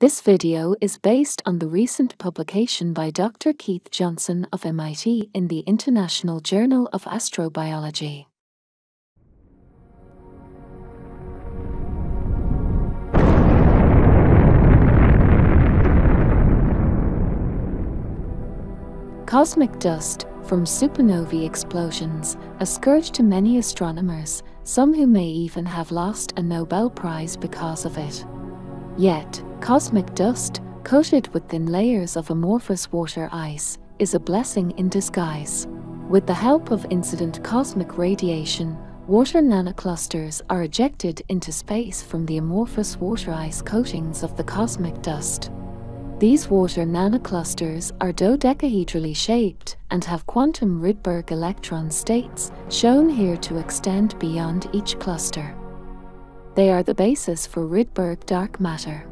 This video is based on the recent publication by Dr. Keith Johnson of MIT in the International Journal of Astrobiology. Cosmic dust from supernovae explosions, a scourge to many astronomers, some who may even have lost a Nobel Prize because of it. Yet, cosmic dust, coated with thin layers of amorphous water ice, is a blessing in disguise. With the help of incident cosmic radiation, water nanoclusters are ejected into space from the amorphous water ice coatings of the cosmic dust. These water nanoclusters are dodecahedrally shaped and have quantum Rydberg electron states, shown here to extend beyond each cluster. They are the basis for Rydberg dark matter.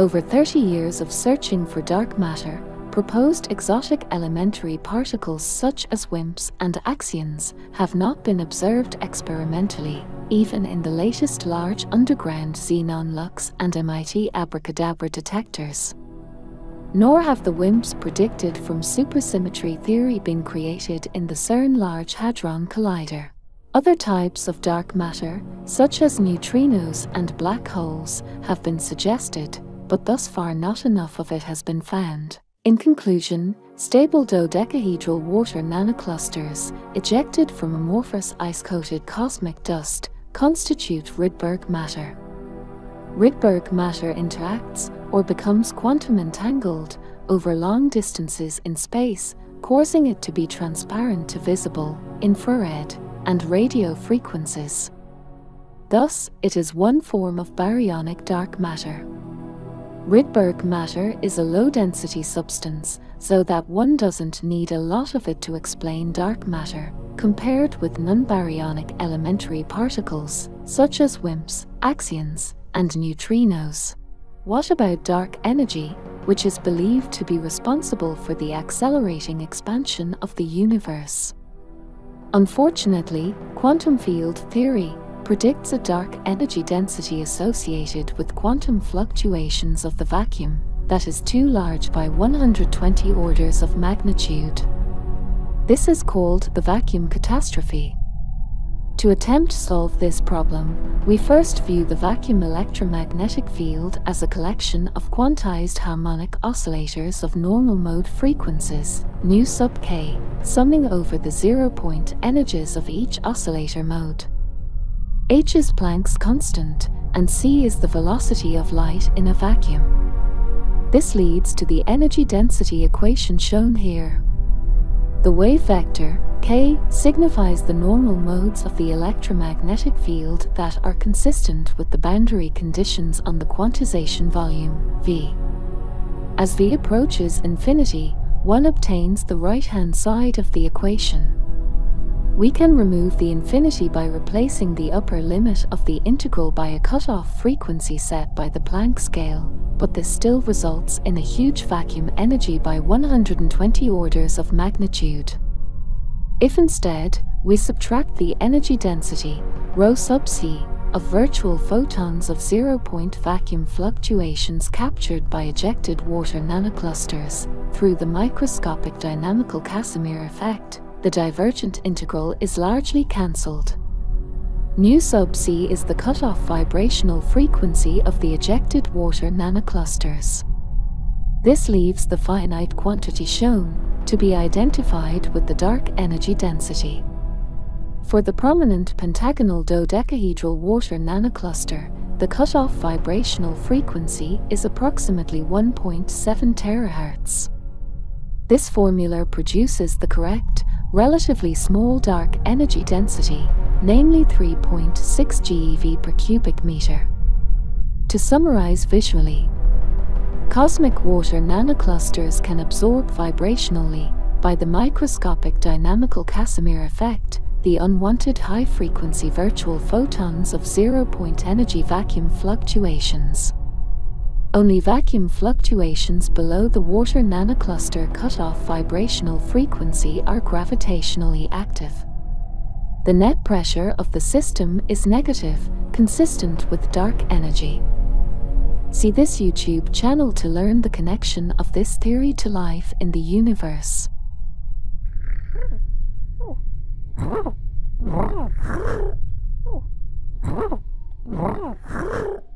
Over 30 years of searching for dark matter, proposed exotic elementary particles such as WIMPs and axions have not been observed experimentally, even in the latest large underground xenon LUX and MIT ABRACADABRA detectors. Nor have the WIMPs predicted from supersymmetry theory been created in the CERN Large Hadron Collider. Other types of dark matter, such as neutrinos and black holes, have been suggested, but thus far not enough of it has been found. In conclusion, stable dodecahedral water nanoclusters, ejected from amorphous ice-coated cosmic dust, constitute Rydberg matter. Rydberg matter interacts or becomes quantum entangled over long distances in space, causing it to be transparent to visible, infrared, and radio frequencies. Thus, it is one form of baryonic dark matter. Rydberg matter is a low-density substance, so that one doesn't need a lot of it to explain dark matter, compared with non-baryonic elementary particles, such as WIMPs, axions, and neutrinos. What about dark energy, which is believed to be responsible for the accelerating expansion of the universe? Unfortunately, quantum field theory predicts a dark energy density associated with quantum fluctuations of the vacuum that is too large by 120 orders of magnitude. This is called the vacuum catastrophe. To attempt solve this problem, we first view the vacuum electromagnetic field as a collection of quantized harmonic oscillators of normal mode frequencies, nu sub k, summing over the zero-point energies of each oscillator mode. H is Planck's constant, and c is the velocity of light in a vacuum. This leads to the energy density equation shown here. The wave vector, k, signifies the normal modes of the electromagnetic field that are consistent with the boundary conditions on the quantization volume, v. As v approaches infinity, one obtains the right-hand side of the equation. We can remove the infinity by replacing the upper limit of the integral by a cutoff frequency set by the Planck scale, but this still results in a huge vacuum energy by 120 orders of magnitude. If instead, we subtract the energy density, rho sub c, of virtual photons of zero-point vacuum fluctuations captured by ejected water nanoclusters through the microscopic dynamical Casimir effect, the divergent integral is largely cancelled. Nu sub c is the cutoff vibrational frequency of the ejected water nanoclusters. This leaves the finite quantity shown to be identified with the dark energy density. For the prominent pentagonal dodecahedral water nanocluster, the cutoff vibrational frequency is approximately 1.7 terahertz. This formula produces the correct, relatively small dark energy density namely 3.6 GeV per cubic meter. To summarize visually, cosmic water nanoclusters can absorb vibrationally, by the microscopic dynamical Casimir effect, the unwanted high-frequency virtual photons of zero-point energy vacuum fluctuations. Only vacuum fluctuations below the water nanocluster cutoff vibrational frequency are gravitationally active. The net pressure of the system is negative, consistent with dark energy. See this YouTube channel to learn the connection of this theory to life in the universe.